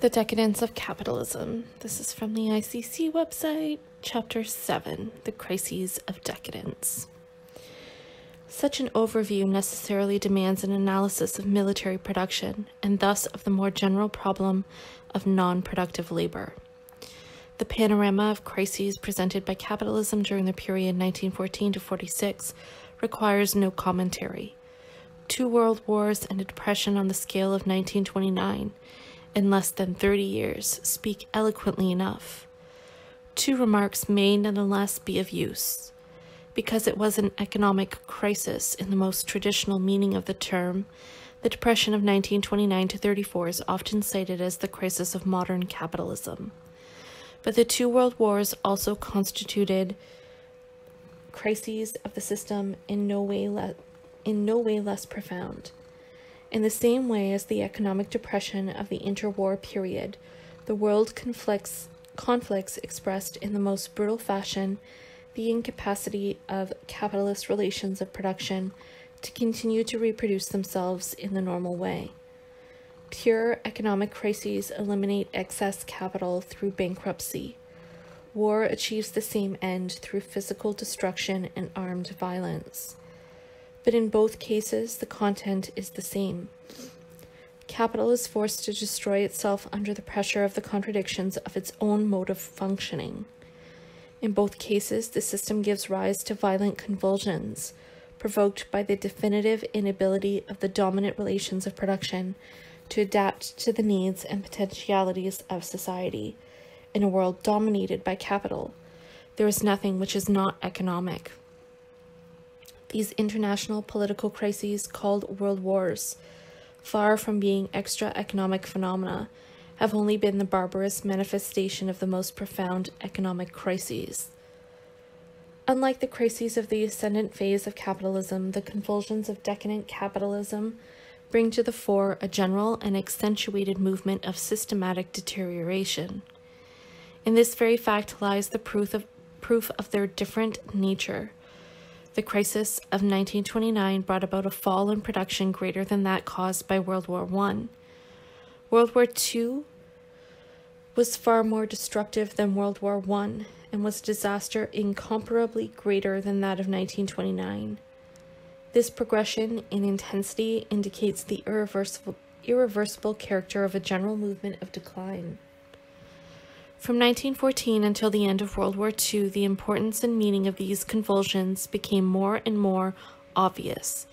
The Decadence of Capitalism. This is from the ICC website, Chapter 7 The Crises of Decadence. Such an overview necessarily demands an analysis of military production and thus of the more general problem of non productive labor. The panorama of crises presented by capitalism during the period 1914 to 46 requires no commentary. Two world wars and a depression on the scale of 1929 in less than 30 years speak eloquently enough. Two remarks may nonetheless be of use. Because it was an economic crisis in the most traditional meaning of the term, the Depression of 1929 to 34 is often cited as the crisis of modern capitalism. But the two world wars also constituted crises of the system in no way, le- in no way less profound. In the same way as the economic depression of the interwar period, the world conflicts, conflicts expressed in the most brutal fashion the incapacity of capitalist relations of production to continue to reproduce themselves in the normal way. Pure economic crises eliminate excess capital through bankruptcy. War achieves the same end through physical destruction and armed violence but in both cases, the content is the same. Capital is forced to destroy itself under the pressure of the contradictions of its own mode of functioning. In both cases, the system gives rise to violent convulsions, provoked by the definitive inability of the dominant relations of production to adapt to the needs and potentialities of society. In a world dominated by capital, there is nothing which is not economic. These international political crises, called world wars, far from being extra economic phenomena, have only been the barbarous manifestation of the most profound economic crises. Unlike the crises of the ascendant phase of capitalism, the convulsions of decadent capitalism bring to the fore a general and accentuated movement of systematic deterioration. In this very fact lies the proof of, proof of their different nature. The crisis of 1929 brought about a fall in production greater than that caused by World War I. World War II was far more destructive than World War I and was a disaster incomparably greater than that of 1929. This progression in intensity indicates the irreversible, irreversible character of a general movement of decline. From 1914 until the end of World War II, the importance and meaning of these convulsions became more and more obvious.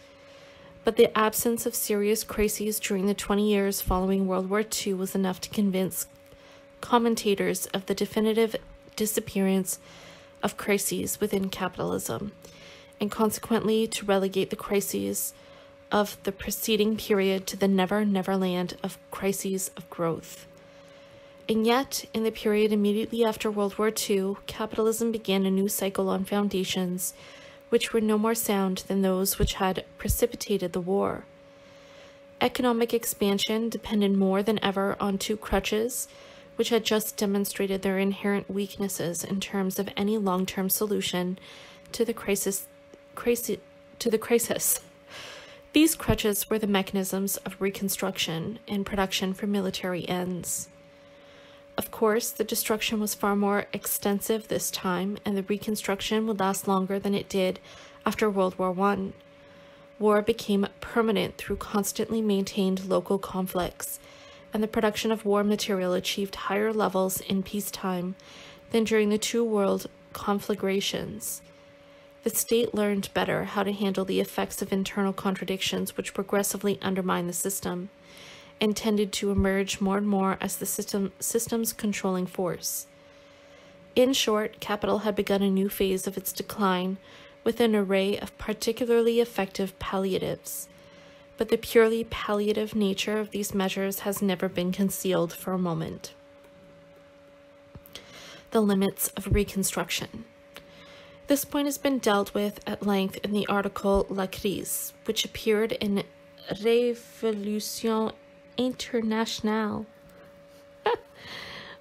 But the absence of serious crises during the 20 years following World War II was enough to convince commentators of the definitive disappearance of crises within capitalism, and consequently to relegate the crises of the preceding period to the never never land of crises of growth. And yet, in the period immediately after World War II, capitalism began a new cycle on foundations which were no more sound than those which had precipitated the war. Economic expansion depended more than ever on two crutches, which had just demonstrated their inherent weaknesses in terms of any long-term solution to the crisis, crisis to the crisis. These crutches were the mechanisms of reconstruction and production for military ends. Of course, the destruction was far more extensive this time, and the reconstruction would last longer than it did after World War I. War became permanent through constantly maintained local conflicts, and the production of war material achieved higher levels in peacetime than during the two world conflagrations. The state learned better how to handle the effects of internal contradictions which progressively undermine the system and tended to emerge more and more as the system, system's controlling force. In short, capital had begun a new phase of its decline with an array of particularly effective palliatives. But the purely palliative nature of these measures has never been concealed for a moment. The limits of reconstruction. This point has been dealt with at length in the article La Crise, which appeared in Révolution International.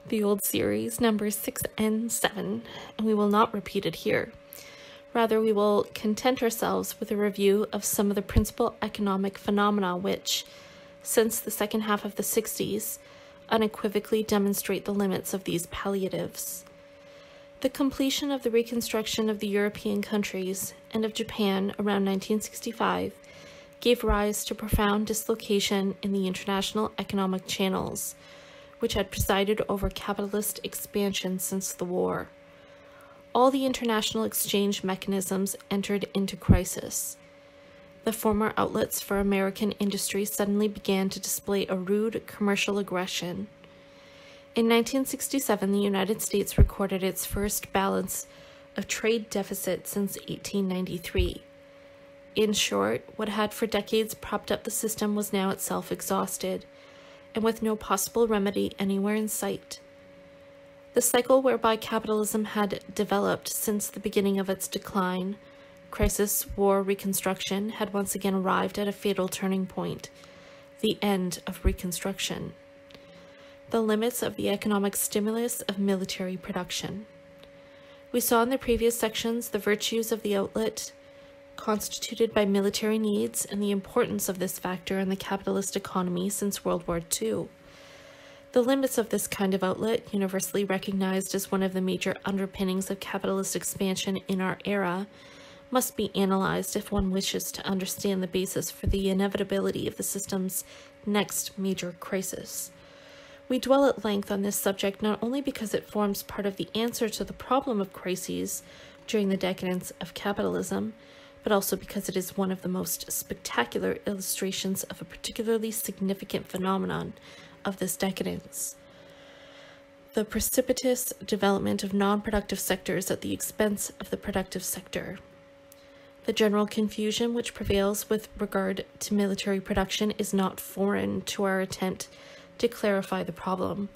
the old series, numbers 6 and 7, and we will not repeat it here. Rather, we will content ourselves with a review of some of the principal economic phenomena which, since the second half of the 60s, unequivocally demonstrate the limits of these palliatives. The completion of the reconstruction of the European countries and of Japan around 1965 gave rise to profound dislocation in the international economic channels, which had presided over capitalist expansion since the war. All the international exchange mechanisms entered into crisis. The former outlets for American industry suddenly began to display a rude commercial aggression. In 1967, the United States recorded its first balance of trade deficit since 1893 in short, what had for decades propped up the system was now itself exhausted, and with no possible remedy anywhere in sight. The cycle whereby capitalism had developed since the beginning of its decline, crisis, war, reconstruction, had once again arrived at a fatal turning point the end of Reconstruction. The limits of the economic stimulus of military production. We saw in the previous sections the virtues of the outlet constituted by military needs and the importance of this factor in the capitalist economy since World War II. The limits of this kind of outlet, universally recognized as one of the major underpinnings of capitalist expansion in our era, must be analyzed if one wishes to understand the basis for the inevitability of the system's next major crisis. We dwell at length on this subject not only because it forms part of the answer to the problem of crises during the decadence of capitalism, but also because it is one of the most spectacular illustrations of a particularly significant phenomenon of this decadence. The precipitous development of non productive sectors at the expense of the productive sector. The general confusion which prevails with regard to military production is not foreign to our attempt to clarify the problem.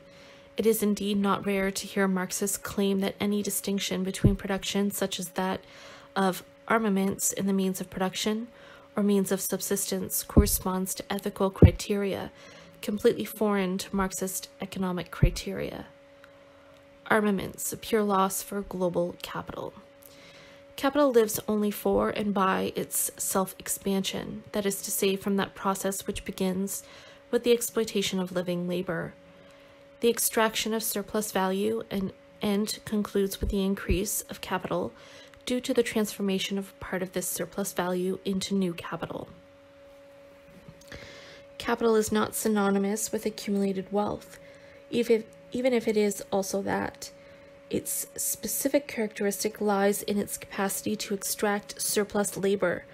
It is indeed not rare to hear Marxists claim that any distinction between production, such as that of armaments in the means of production or means of subsistence corresponds to ethical criteria completely foreign to Marxist economic criteria. Armaments, a pure loss for global capital. Capital lives only for and by its self expansion, that is to say, from that process which begins with the exploitation of living labor. The extraction of surplus value and, and concludes with the increase of capital due to the transformation of part of this surplus value into new capital. Capital is not synonymous with accumulated wealth, even if, even if it is also that. Its specific characteristic lies in its capacity to extract surplus labor,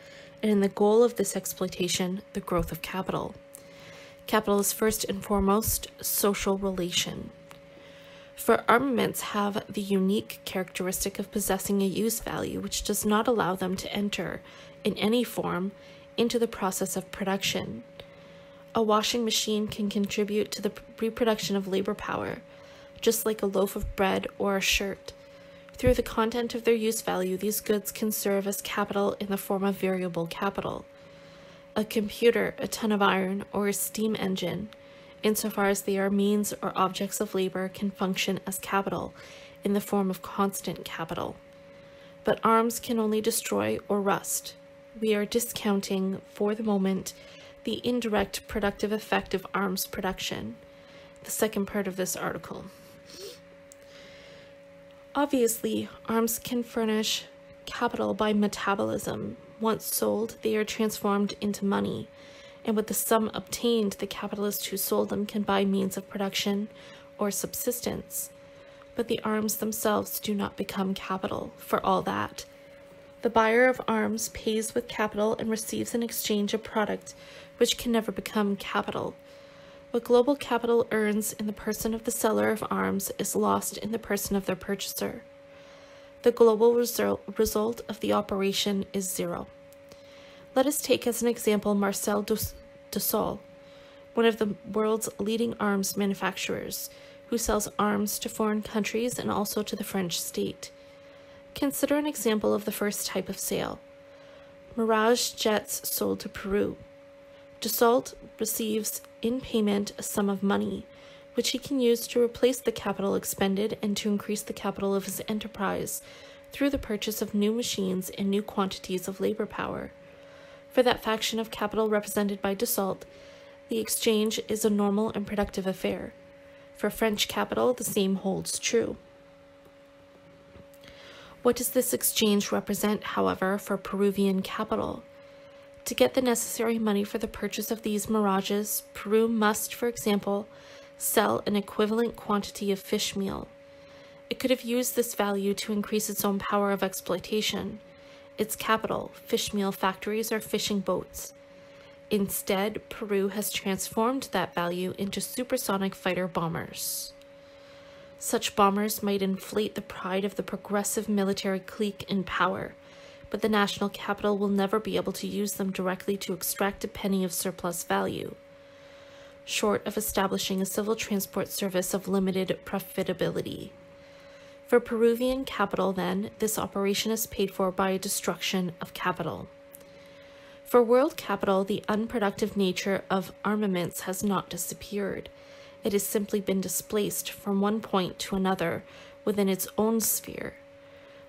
and in the goal of this exploitation, the growth of capital. Capital is first and foremost social relation for armaments have the unique characteristic of possessing a use value which does not allow them to enter, in any form, into the process of production. A washing machine can contribute to the reproduction of labor power, just like a loaf of bread or a shirt. Through the content of their use value, these goods can serve as capital in the form of variable capital. A computer, a ton of iron, or a steam engine insofar as they are means or objects of labor, can function as capital in the form of constant capital. But arms can only destroy or rust. We are discounting, for the moment, the indirect productive effect of arms production, the second part of this article. Obviously, arms can furnish capital by metabolism. Once sold, they are transformed into money and with the sum obtained, the capitalist who sold them can buy means of production or subsistence. But the arms themselves do not become capital for all that. The buyer of arms pays with capital and receives in exchange a product which can never become capital. What global capital earns in the person of the seller of arms is lost in the person of their purchaser. The global result, of the operation is zero. Let us take as an example Marcel Dassault, one of the world's leading arms manufacturers, who sells arms to foreign countries and also to the French state. Consider an example of the first type of sale. Mirage jets sold to Peru. Dassault receives in payment a sum of money, which he can use to replace the capital expended and to increase the capital of his enterprise through the purchase of new machines and new quantities of labor power. For that faction of capital represented by Dassault, the exchange is a normal and productive affair. For French capital, the same holds true. What does this exchange represent, however, for Peruvian capital? To get the necessary money for the purchase of these mirages, Peru must, for example, sell an equivalent quantity of fish meal. It could have used this value to increase its own power of exploitation. Its capital, fish meal factories or fishing boats. Instead, Peru has transformed that value into supersonic fighter bombers. Such bombers might inflate the pride of the progressive military clique in power, but the national capital will never be able to use them directly to extract a penny of surplus value, short of establishing a civil transport service of limited profitability. For Peruvian capital, then, this operation is paid for by a destruction of capital. For world capital, the unproductive nature of armaments has not disappeared. It has simply been displaced from one point to another within its own sphere.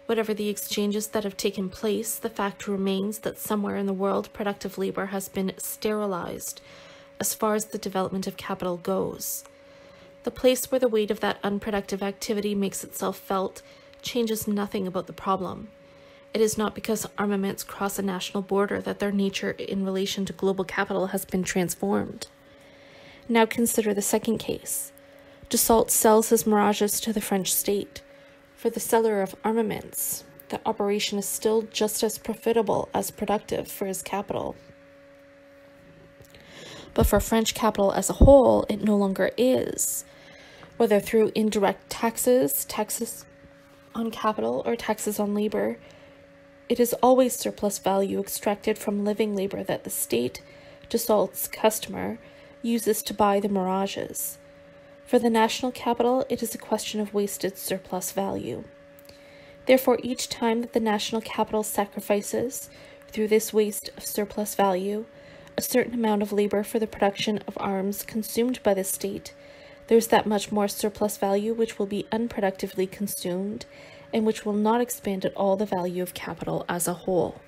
Whatever the exchanges that have taken place, the fact remains that somewhere in the world productive labor has been sterilized as far as the development of capital goes. The place where the weight of that unproductive activity makes itself felt changes nothing about the problem. It is not because armaments cross a national border that their nature in relation to global capital has been transformed. Now consider the second case. Dassault sells his Mirages to the French state. For the seller of armaments, the operation is still just as profitable as productive for his capital. But for French capital as a whole, it no longer is. Whether through indirect taxes, taxes on capital, or taxes on labor, it is always surplus value extracted from living labor that the state, Dassault's customer, uses to buy the mirages. For the national capital, it is a question of wasted surplus value. Therefore, each time that the national capital sacrifices, through this waste of surplus value, a certain amount of labor for the production of arms consumed by the state, there is that much more surplus value which will be unproductively consumed and which will not expand at all the value of capital as a whole.